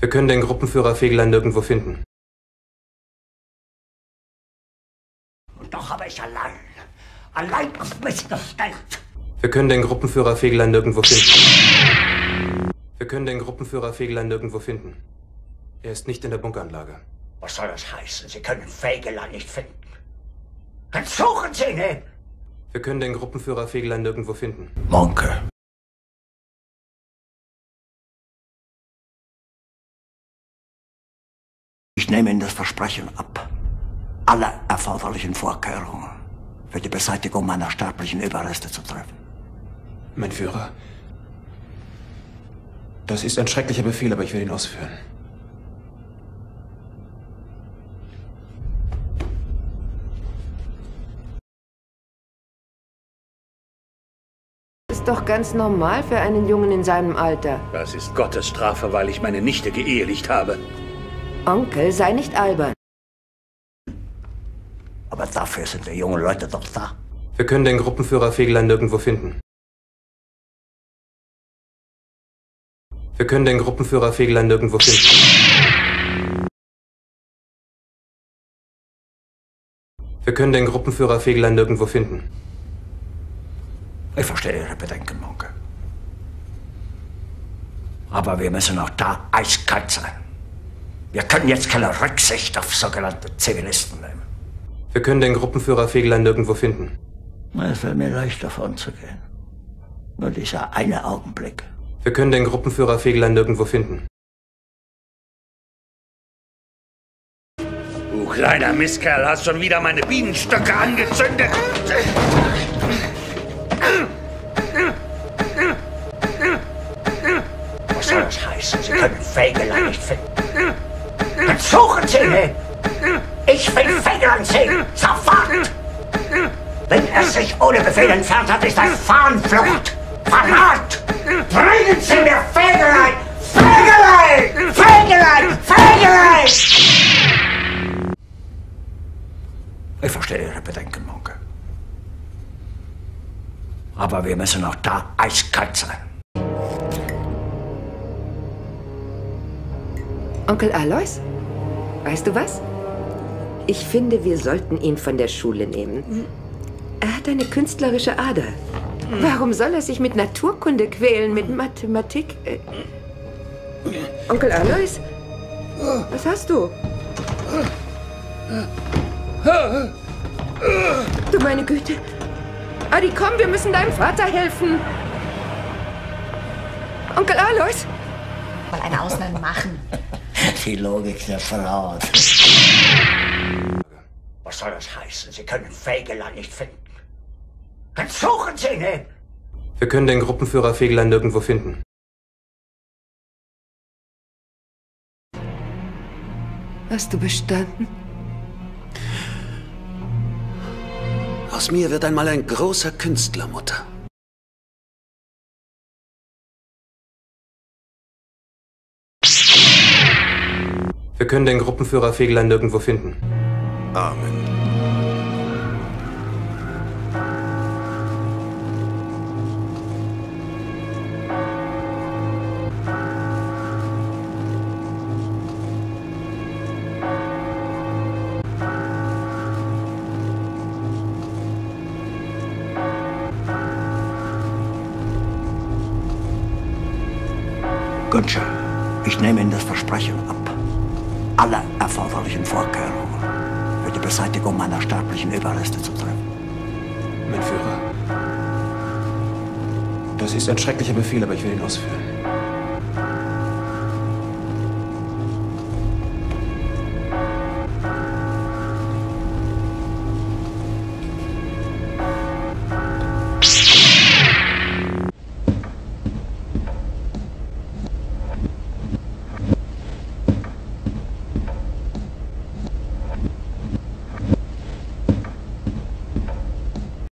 Wir können den Gruppenführer Fegelein nirgendwo finden. Und doch habe ich allein, allein auf mich gestellt. Wir können den Gruppenführer Fegelein nirgendwo finden. Wir können den Gruppenführer Fegelein nirgendwo finden. Er ist nicht in der Bunkeranlage. Was soll das heißen? Sie können Fegelein nicht finden. Dann suchen Sie ihn eben. Wir können den Gruppenführer Fegelein nirgendwo finden. Monke. Ich nehme Ihnen das Versprechen ab, alle erforderlichen Vorkehrungen für die Beseitigung meiner sterblichen Überreste zu treffen. Mein Führer. Das ist ein schrecklicher Befehl, aber ich werde ihn ausführen. Ist doch ganz normal für einen Jungen in seinem Alter. Das ist Gottes Strafe, weil ich meine Nichte geehelicht habe. Onkel, sei nicht albern. Aber dafür sind die jungen Leute doch da. Wir können den Gruppenführer Fegelein nirgendwo finden. Wir können den Gruppenführer Fegelein nirgendwo finden. Wir können den Gruppenführer Fegelein nirgendwo finden. Ich verstehe Ihre Bedenken, Monke. Aber wir müssen auch da eiskalt sein. Wir können jetzt keine Rücksicht auf sogenannte Zivilisten nehmen. Wir können den Gruppenführer Fegelein nirgendwo finden. Es wäre mir leicht davon zu gehen. Nur dieser eine Augenblick. Wir können den Gruppenführer Fegelein nirgendwo finden. Du kleiner Mistkerl, hast schon wieder meine Bienenstöcke angezündet. Finden. Dann suchen Sie ihn. Ich will Fegelein sehen. Sofort! Wenn er sich ohne Befehl entfernt hat, ist das Fahnenflucht. Verrat! Bringen Sie mir Fegelein! Fegelein! Fegelein! Fegelein! Ich verstehe Ihre Bedenken, Monke. Aber wir müssen auch da eiskalt sein. Onkel Alois? Weißt du was? Ich finde, wir sollten ihn von der Schule nehmen. Er hat eine künstlerische Ader. Warum soll er sich mit Naturkunde quälen, mit Mathematik? Äh, Onkel Alois? Was hast du? Du meine Güte. Adi, komm, wir müssen deinem Vater helfen. Onkel Alois? Mal eine Ausnahme machen. Die Logik der Frau. Was soll das heißen? Sie können Fegelein nicht finden. Dann suchen Sie ihn. Wir können den Gruppenführer Fegelein nirgendwo finden. Hast du bestanden? Aus mir wird einmal ein großer Künstler, Mutter. Wir können den Gruppenführer Fegelein nirgendwo finden. Amen. Günsche, ich nehme Ihnen das Versprechen ab, alle erforderlichen Vorkehrungen für die Beseitigung meiner sterblichen Überreste zu treffen. Mein Führer. Das ist ein schrecklicher Befehl, aber ich werde ihn ausführen.